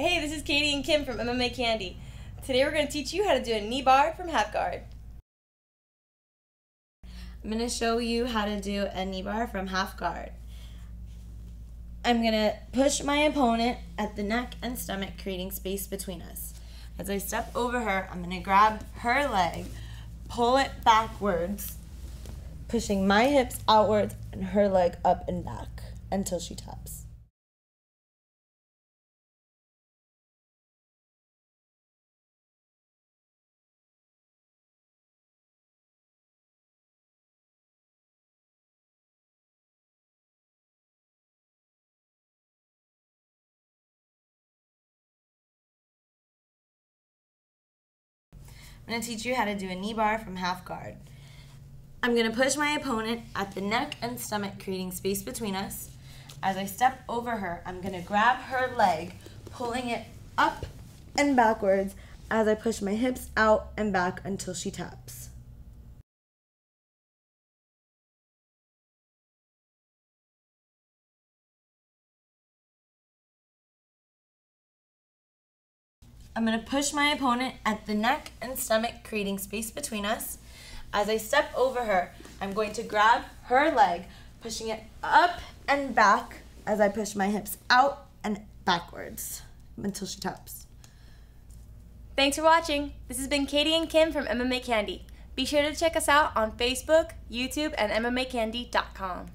Hey, this is Katie and Kim from MMA Candy. Today we're going to teach you how to do a knee bar from half guard. I'm going to show you how to do a knee bar from half guard. I'm going to push my opponent at the neck and stomach, creating space between us. As I step over her, I'm going to grab her leg, pull it backwards, pushing my hips outwards and her leg up and back until she taps. I'm going to teach you how to do a knee bar from half guard. I'm going to push my opponent at the neck and stomach, creating space between us. As I step over her, I'm going to grab her leg, pulling it up and backwards as I push my hips out and back until she taps. I'm going to push my opponent at the neck and stomach, creating space between us. As I step over her, I'm going to grab her leg, pushing it up and back as I push my hips out and backwards until she taps. Thanks for watching. This has been Katie and Kim from MMA Candy. Be sure to check us out on Facebook, YouTube, and MMACandy.com.